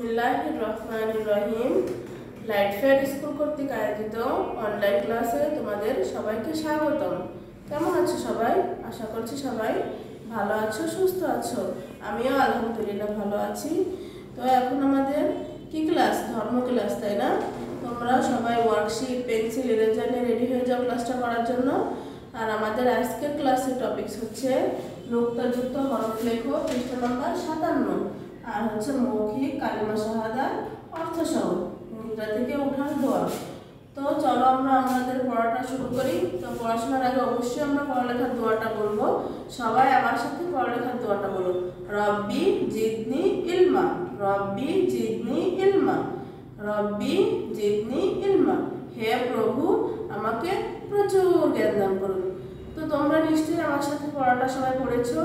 বিসমিল্লাহ রহমান রহিম লাইট ফেয়ার স্কুল কর্তৃক আয়োজিত অনলাইন ক্লাসে তোমাদের সবাইকে স্বাগতম। কেমন আছো সবাই? আশা করছি সবাই ভালো আছো, সুস্থ আছো। আমিও আলহামদুলিল্লাহ ভালো আছি। তো এখন আমাদের কি ক্লাস ধর্ম ক্লাস তাই না? তোমরা সবাই ওয়ার্কশিট পেন্সিল ইরেজার নিয়ে রেডি হয়ে যাও ক্লাসটা করার জন্য। আর আমাদের আজকের ক্লাসের টপিকস হচ্ছে নোক্তাযুক্ত হরফ লেখো, পৃষ্ঠা নম্বর সাতান্ন। হচ্ছে মৌখিক কালিমা শাহাদা অর্থসহ মুদ্রা থেকে উঠার দোয়া। তো চলো আমরা আমাদের পড়াটা শুরু করি। তো পড়াশোনার আগে অবশ্যই আমরা পড়ালেখার দোয়াটা বলব। সবাই আমার সাথে পড়ালেখার দোয়াটা বলো। রব্বি জিদনি ইলমা, রব্বি জিদনি ইলমা, রব্বি জিদনি ইলমা। হে প্রভু, আমাকে প্রচুর জ্ঞান দান করুন। তো তোমরা নিশ্চয়ই আমার সাথে পড়াটা সবাই পড়েছো।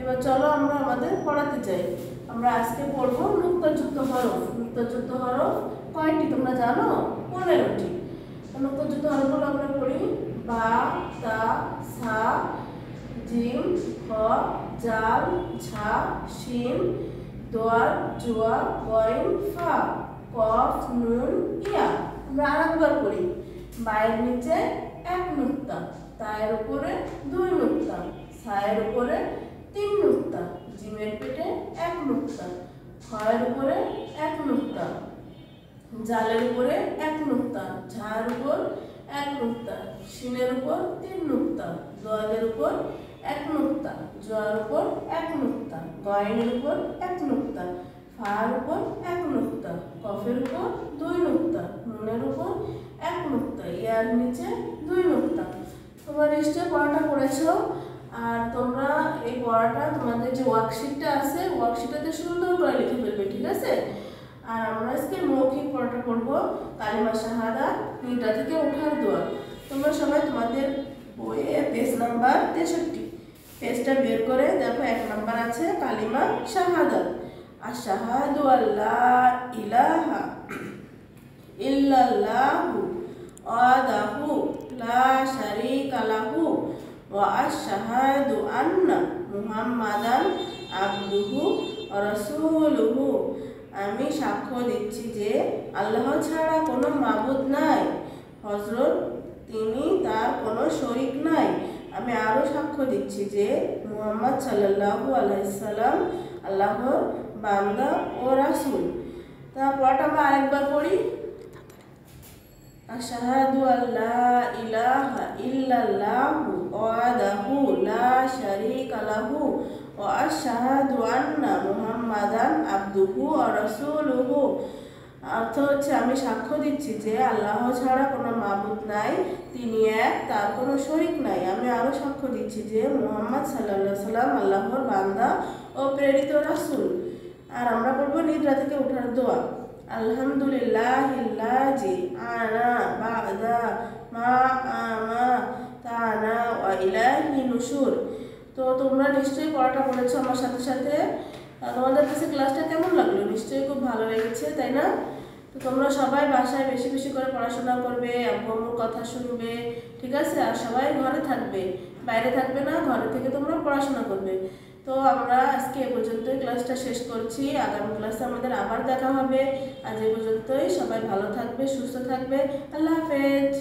এবার চলো আমরা আমাদের পড়াতে যাই। আমরা আজকে পড়ব মুক্তযুক্ত হরফ। মুক্তযুক্ত হরফ কয়টি তোমরা জানো? পনেরোটি। মুক্তযুক্ত হরফগুলো আমরা পড়ি। বা, তা, সা, জিম, হ, জাল, ঝা, শিম দোয়ার জুয়া গয়েন ফা, কফ, নুন, ইয়া। আমরা আরেকবার পড়ি। বায়ের নিচে এক নুক্তা তায়ের উপরে দুই নুক্তা সায়ের উপরে তিন নুক্তা জিমের পেটে এক নুক্তা খয়ের উপরে এক নুক্তা জালের উপরে এক নুক্তা ঝাড়ের উপর এক নুক্তা শিনের উপর তিন নুক্তা দোয়ালের উপর এক নুক্তা জোয়ার উপর এক নুক্তা গয়নের উপর এক নুক্তা ফার উপর এক নুক্তা কফের উপর দুই নুক্তা নুনের উপর এক নুক্তা ইয়ার নিচে দুই নুক্তা তোমরা নিশ্চয় পড়াটা করেছ আর তোমরা পড়াটা, তোমাদের যে ওয়ার্কশিটটা আছে ওয়ার্কশিটটাতে সুন্দর করে লিখে ফেলবে, ঠিক আছে? আর আমরা আজকে মৌখিক পড়াটা পড়ব, কালিমা শাহাদা নিটা থেকে ওঠার দোয়া তোমরা সবাই তোমাদের বইয়ের পেজ নাম্বার তেষট্টি। পেজটা বের করে দেখো, এক নাম্বার আছে, কালিমা শাহাদাত আর শাহাদু আল্লাহ ইলাহা ইল্লাল্লাহু ওয়াদাহু লা শারীকা লাহু আশহাদু আন্না মুহাম্মাদান আবদুহু রাসূলুহু। আমি সাক্ষ্য দিচ্ছি যে আল্লাহ ছাড়া কোনো মাবুদ নাই। হজরত তিনি তার কোনো শরিক নাই। আমি আরও সাক্ষ্য দিচ্ছি যে মুহাম্মদ সাল্লাল্লাহু আলাইসাল্লাম আল্লাহর বান্দা ও রাসূল। তারপরটা আমরা আরেকবার পড়ি। আশহাদু আল্লা ইলাহা লা লাহু ওয়া আশহাদু আন্না মুহাম্মাদান আবদুহু ওয়া অর্থ হচ্ছে আমি সাক্ষ্য দিচ্ছি যে আল্লাহ ছাড়া কোনো মাবুদ নাই, তিনি এক, তার কোনো শরিক নাই। আমি আরও সাক্ষ্য দিচ্ছি যে মুহাম্মদ সাল্লাহ সাল্লাম আল্লাহর বান্দা ও প্রেরিত রাসূল। আর আমরা পড়ব নিদ্রা থেকে ওঠার দোয়া। আলহামদুলিল্লাহ জি আনা বাদা মা আমা তানা ইলাহি নুশুর। তো তোমরা নিশ্চয়ই পড়াটা পড়েছো আমার সাথে সাথে। তোমাদের কাছে ক্লাসটা কেমন লাগল? নিশ্চয়ই খুব ভালো লেগেছে, তাই না? তো তোমরা সবাই বাসায় বেশি বেশি করে পড়াশোনা করবে আব্বুর কথা শুনবে, ঠিক আছে? আর সবাই ঘরে থাকবে, বাইরে থাকবে না, ঘরে থেকে তোমরা পড়াশোনা করবে। তো আমরা আজকে এ পর্যন্তই ক্লাসটা শেষ করছি। আগামী ক্লাসে আমাদের আবার দেখা হবে। আজ এ পর্যন্তই সবাই ভালো থাকবে, সুস্থ থাকবে। আল্লাহ হাফেজ।